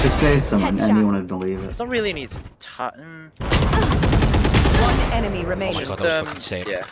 could say something, Headshot. anyone would believe it. It's not really need to. Mm. One enemy Oh my god, that was um, um fucking sick. yeah.